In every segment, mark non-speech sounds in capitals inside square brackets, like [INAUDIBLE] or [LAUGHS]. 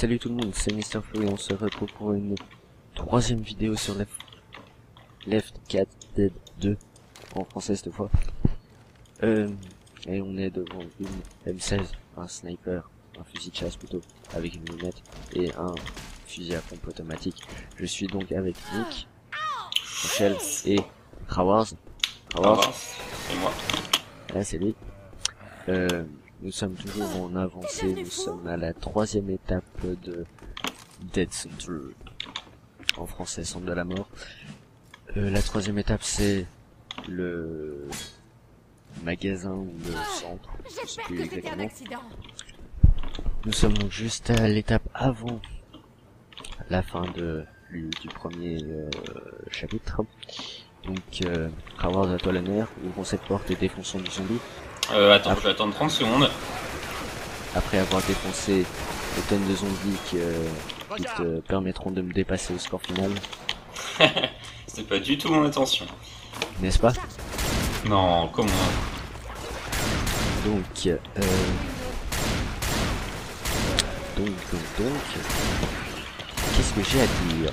Salut tout le monde, c'est Mister Flo et on se retrouve pour une troisième vidéo sur Left, Left 4 Dead 2 en français cette fois. Euh, et on est devant une M16, un sniper, un fusil de chasse plutôt, avec une lunette et un fusil à pompe automatique. Je suis donc avec Nick, Michel et Howard. Howard, c'est moi. Là c'est lui. Euh, nous sommes toujours en avancée, nous sommes à la troisième étape de Dead Center. En français, Centre de la mort. Euh, la troisième étape, c'est le magasin ou le centre. Je sais plus exactement. Nous sommes donc juste à l'étape avant la fin de, du, premier euh, chapitre. Donc, euh, Howard à toi l'honneur, ouvrons cette porte et défonçons du zombie. Euh, attends, je vais attendre 30 secondes. Après avoir défoncé les tonnes de zombies qui, euh, qui te permettront de me dépasser au score final. [LAUGHS] C'est pas du tout mon intention. N'est-ce pas? Non, comment? Donc, euh... Donc, donc, donc... Qu'est-ce que j'ai à dire?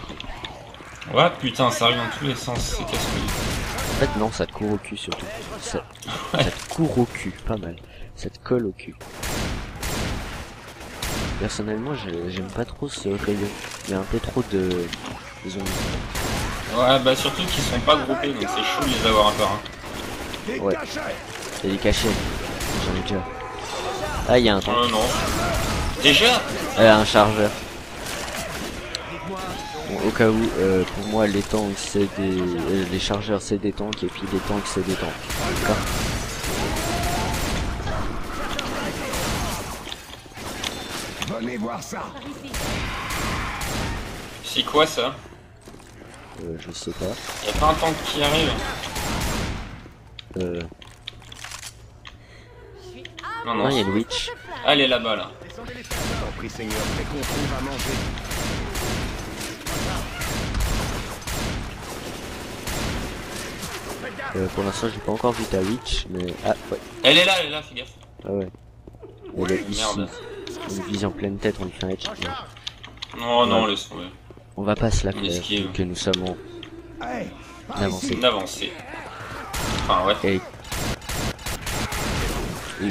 Ouais, putain, ça arrive dans tous les sens, c'est casse-couille. En fait, non, ça te court au cul surtout. Ça, ça te court au cul, pas mal. Ça te colle au cul. Personnellement, j'aime pas trop ce rayon. Il y a un peu trop de, de zombies. Ouais, bah surtout qu'ils sont pas groupés, donc c'est chaud de les avoir un par un. Ouais. Il y a des cachets. J'en ai déjà. Ah, il y a un tank. Oh non. Déjà? Euh, un chargeur. Au cas où, euh, pour moi, les tanks c'est des, euh, les chargeurs c'est des tanks et puis les tanks c'est des tanks. D'accord Venez voir ça. C'est quoi ça? Euh, Je sais pas. Y'a pas un tank qui arrive? Euh. Non, Non, non. il y a une witch. Ah, elle est là-bas là Seigneur, fais qu'on trouve à manger. Euh, pour l'instant, j'ai pas encore vu ta witch, mais ah ouais, Elle est là, elle est là, fais gaffe. ah ouais. Elle est ici. Merde. On vise en pleine tête, on lui fait un headshot. Non, non, Ouais. laisse tomber. On va pas se la On faire, que nous sommes en avancée. Une avancée. Enfin, ouais. Et... Oui.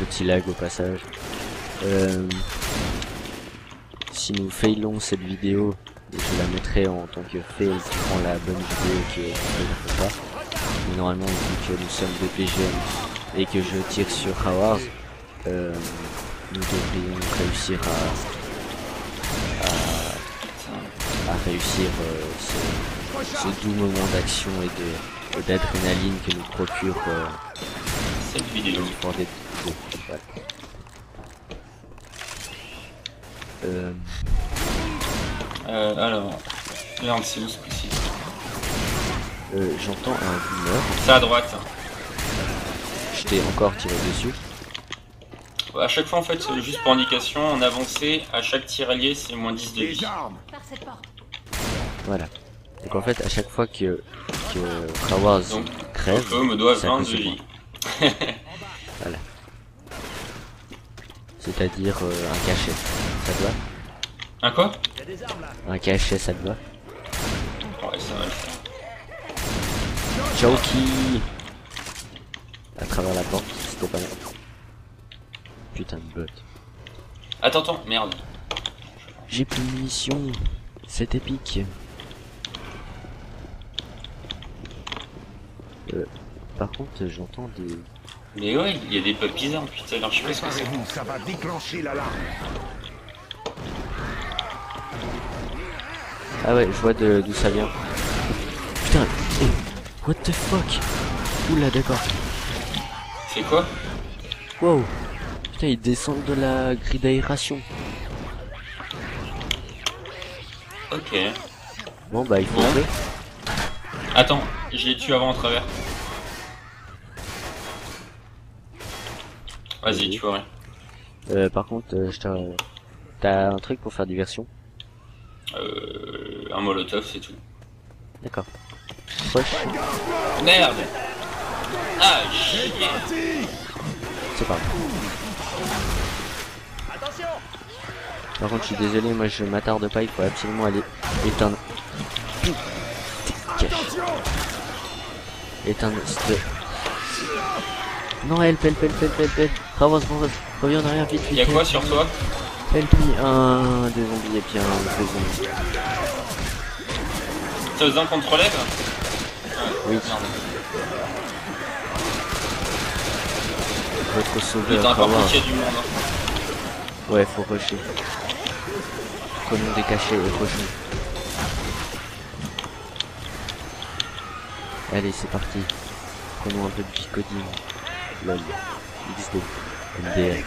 Petit lag au passage. Euh... Si nous failons cette vidéo, je la mettrai en tant que fail qui prend la bonne vidéo qui est pas. Mais normalement, vu que nous sommes de PGM et que je tire sur Howard, euh, nous devrions réussir à, à, à réussir euh, ce, ce doux moment d'action et et d'adrénaline que nous procure euh, Cette vidéo. des. Euh, Euh, alors. Merde, c'est où ce coup-ci euh, J'entends un boomer. C'est à droite. Je t'ai encore tiré dessus. À chaque fois, en fait, euh, juste pour indication, en avancée, à chaque tir allié, c'est moins 10 de vie. Voilà. Donc en fait, à chaque fois que que crève, me doivent c'est à 20 cause de vie. [LAUGHS] c'est-à-dire euh, un cachet. Ça te va? Un quoi Un cachet, ça te va Ouais, ça va le faire. Chauki À travers la porte, c'était pas mal. Putain de bot. Attends, attends, merde. J'ai plus de munitions. C'est épique. Euh, par contre, j'entends des... Mais ouais, il y a des pubs bizarres depuis tout à l'heure, je sais pas ce que c'est. Ça va déclencher l'alarme. Ah ouais, je vois d'où ça vient. Putain, hey, what the fuck? Oula, d'accord. C'est quoi? Wow. Putain, ils descendent de la grille d'aération. Ok. Bon, bah, il faut Bon. Attends, je l'ai tué avant en travers. Vas-y, tu vois. Euh, par contre, euh, je T'as un truc pour faire diversion Euh, un molotov, c'est tout. D'accord. Push, Merde Ah, chier c'est pas grave. Par contre, je suis désolé, moi je m'attarde pas, il faut absolument aller éteindre. Cache. Éteindre cette... Non, help, help, help, help, help, help. Avance, avance, reviens en arrière, vite, vite. Y'a quoi sur toi? Help me. Un, deux zombies et puis un, deux zombies. Besoin qu'on te relève Oui. Sauveur. Putain, par Power. contre, il y a du monde. hein. Ouais, faut rusher. Prenons des cachets et. Allez, c'est parti. Prenons un peu de picodine. LOL. XD. MDR.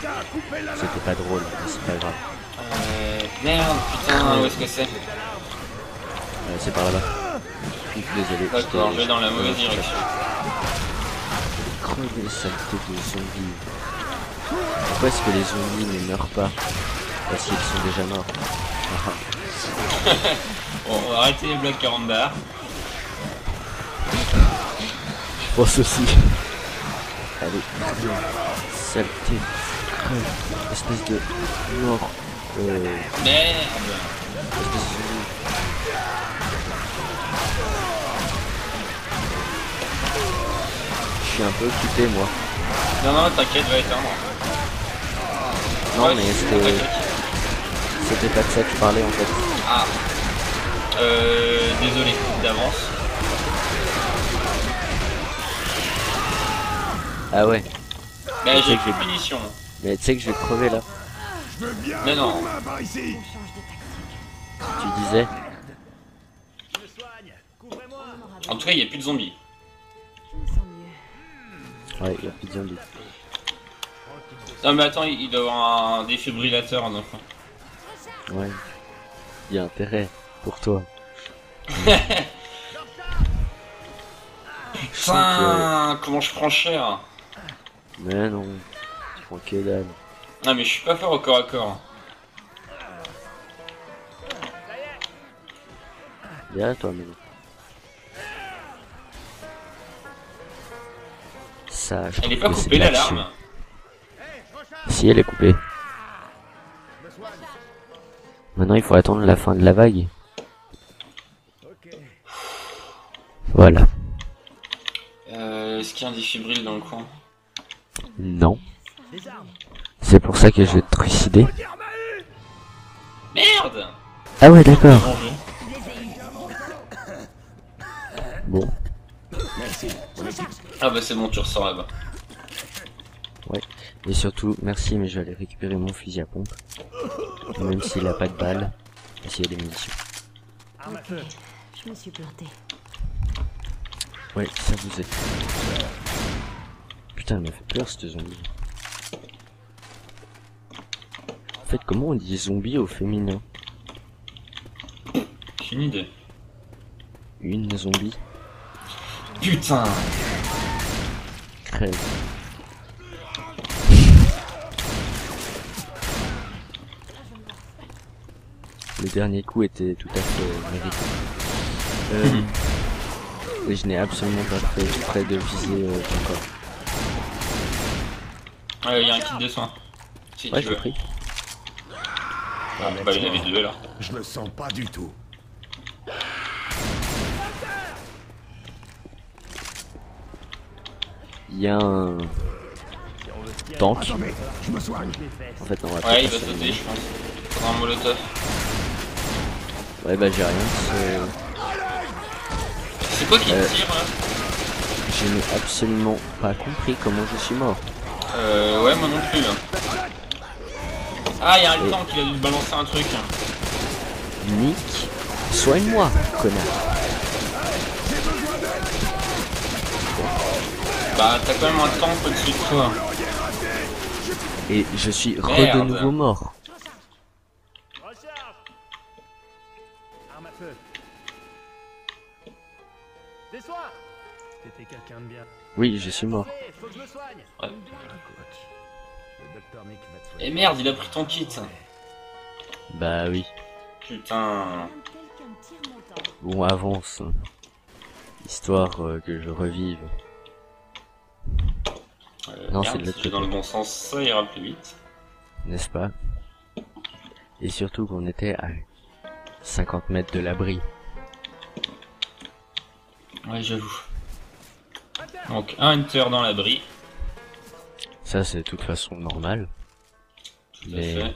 C'était pas drôle, mais c'est pas grave. Euh, merde, putain, où est-ce que c'est Euh, c'est par là-bas. Désolé. D'accord, je vais dans la mauvaise direction. Crever, saleté de zombies. Pourquoi est-ce que les zombies ne meurent pas? Parce qu'ils sont déjà morts. [LAUGHS] Bon, on va arrêter les blocs carambars. Je pense aussi. Allez. Saleté. Espèce de mort. Euh, Merde espèce de suis un peu occupé moi. Non, non, t'inquiète, va éteindre. Non Ouais, mais c'était c'était pas de ça que je parlais en fait. Ah. Euh, désolé d'avance. Ah ouais. Mais j'ai plus de munitions. Mais tu sais que je vais crever là. Je veux bien Mais non. par ici. Tu disais En tout cas, il n'y a plus de zombies. Ouais, il y a plus de zombies. Non, mais attends, il doit avoir un défibrillateur. Donc. Ouais. Il y a intérêt pour toi. [LAUGHS] Putain, comment je prends cher. Mais non. Tu prends que dalle. Ah, mais je suis pas fort au corps à corps. Viens toi maintenant. Ça, je Elle est pas que coupée l'alarme. Si, elle est coupée. Maintenant, il faut attendre la fin de la vague. Voilà. Euh, Est-ce qu'il y a un défibrille dans le coin? Non. C'est pour ça que je vais te trucider. Merde Ah ouais, d'accord. Ah bah c'est bon, tu ressors là-bas. et surtout, merci, mais je vais aller récupérer mon fusil à pompe. Même s'il a pas de balles, et s'il y a des munitions. Ok, je me suis planté. Ouais, ça vous est. Putain, elle m'a fait peur cette zombie. En fait, comment on dit zombie au féminin? J'ai une idée. Une zombie Putain crève. Le dernier coup était tout à fait mérité. Euh, [LAUGHS] et je n'ai absolument pas fait exprès de viser euh, ton corps. Il y a un kit de soins. Si Ouais, tu j'ai veux. pris. Ah, bah il y en avait deux alors. Je me sens pas du tout. Il y a un tank. Attendez, je me soigne. En fait, non, on va Ouais, il va sauter, je pense. Un molotov. Ouais, bah j'ai rien. c'est- C'est quoi qui Euh. te tire là Je n'ai absolument pas compris comment je suis mort. Euh, ouais, moi non plus. là. Ah, il y a un Et- tank, il a dû te balancer un truc. Nick, soigne-moi, connard. Bah, t'as quand même un tank au-dessus de toi. Et je suis re de nouveau mort. Oui, je suis mort. Ouais. Et Eh, merde, il a pris ton kit. Bah oui. Putain. Temps. Bon, avance. Histoire euh, que je revive. Non, c'est si dans le bon sens, ça ira plus vite. N'est-ce pas? Et surtout qu'on était à 50 mètres de l'abri. Ouais, j'avoue. Donc, un hunter dans l'abri. Ça, c'est de toute façon normal. Tout Mais- fait.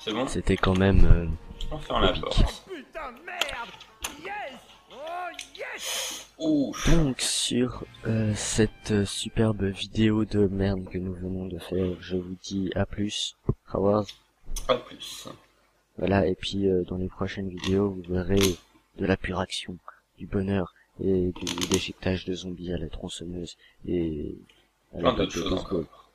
C'est bon? C'était quand même... euh, On la porte. Putain merde Yes Oh yes Donc sur euh, cette euh, superbe vidéo de merde que nous venons de faire, je vous dis à plus. Au revoir. Pas plus. Voilà, et puis euh, dans les prochaines vidéos, vous verrez de la pure action, du bonheur et du déchiquetage de zombies à la tronçonneuse et à la Plein de choses encore.